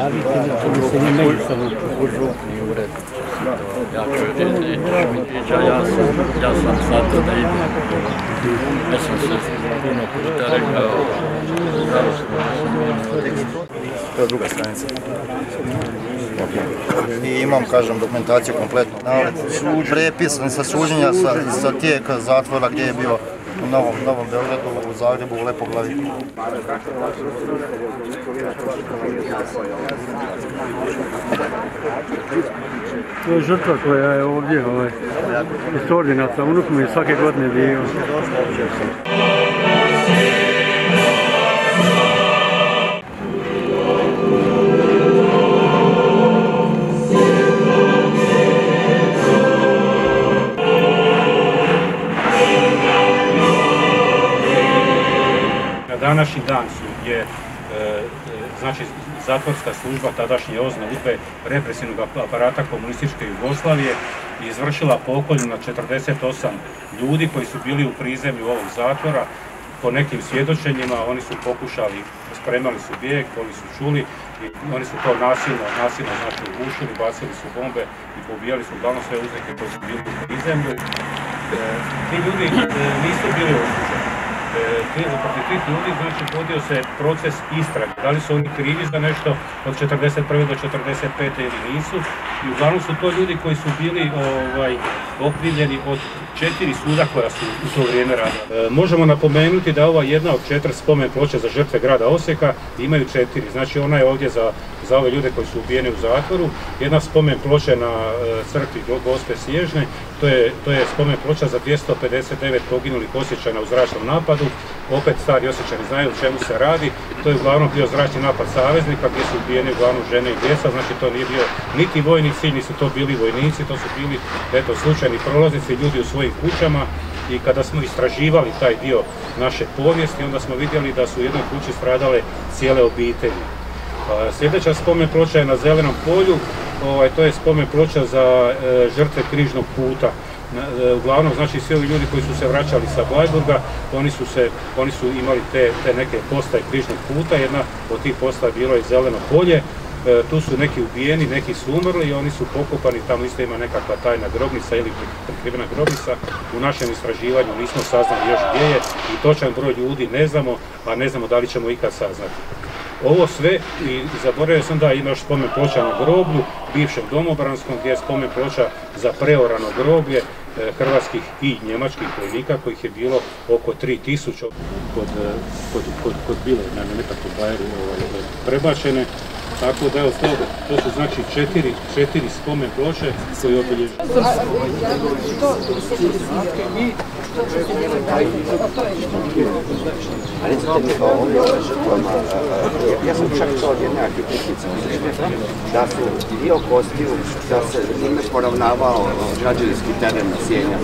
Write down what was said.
javiti, da se ne međusobno Užu i ured. Ja čovjek Šmitića, ja sam, ja sam za to da idem. Ja sam se puno puta rekao, žalostno To je druga stranica. I imam, kažem, dokumentaciju kompletnu. Navod, prepis sa suđenja sa, sa tijeka zatvora gdje je bio u Novom, Novom Beogradu, u Zagrebu, u Lepoglavi. To je žrtva koja je ovdje, ovaj, iz ordinaca, unuk mi je svake godine bio. Današnji dan su je e, e, znači zatvorska služba tadašnje OZNA UDBE represivnog aparata komunističke Jugoslavije izvršila pokolju na 48 ljudi koji su bili u prizemlju ovog zatvora. Po nekim svjedočenjima oni su pokušali, spremali su bijeg, oni su čuli i oni su to nasilno, nasilno znači ugušili, bacili su bombe i pobijali su uglavnom sve uzreke koji su bili u prizemlju. E, ti ljudi e, nisu bili protiv tih ljudi znači vodio se proces istrage. Da li su oni krivi za nešto od 41. do 45. ili nisu. I uglavnom su to ljudi koji su bili ovaj, okrivljeni od četiri suda koja su u to vrijeme radila. E, možemo napomenuti da ova jedna od četiri spomen ploče za žrtve grada Osijeka imaju četiri. Znači ona je ovdje za, za ove ljude koji su ubijeni u zatvoru. Jedna spomen ploča na e, crkvi Gospe Sježne, to je, to je spomen ploča za 259 poginulih Osjećana u zračnom napadu. Opet stari Osjećani znaju o čemu se radi. To je uglavnom bio zračni napad saveznika gdje su ubijeni uglavnom žene i djeca. Znači to nije bio niti vojni cilj, nisu to bili vojnici, to su bili eto, slučajni prolaznici, ljudi u svojim kućama i kada smo istraživali taj dio naše povijesti, onda smo vidjeli da su u jednoj kući stradale cijele obitelji. Pa, Sljedeća spomen ploča je na Zelenom polju, ovaj, to je spomen ploča za e, žrtve križnog puta. E, uglavnom, znači svi ovi ljudi koji su se vraćali sa Blajburga, oni su, imali te, te neke postaje križnog puta, jedna od tih postaja bilo je Zeleno polje, E, tu su neki ubijeni, neki su umrli i oni su pokopani, tamo isto ima nekakva tajna grobnica ili prikrivena grobnica. U našem istraživanju nismo saznali još gdje je i točan broj ljudi ne znamo, a ne znamo da li ćemo ikad saznati. Ovo sve, i zaboravio sam da ima još spomen ploča na groblju, bivšem domobranskom, gdje je spomen ploča za preorano groblje e, hrvatskih i njemačkih vojnika, kojih je bilo oko 3000 kod, e, kod, kod, kod bile na nekakvom bajeru ovaj, prebačene. Tako da evo to, to su znači četiri, četiri spomen ploče koje obilježavaju. Recite mi žrtvama, ja- sam čak od jedne arhitektice da su dio kostiju, da se njime poravnavao građevinski teren na Sjenja.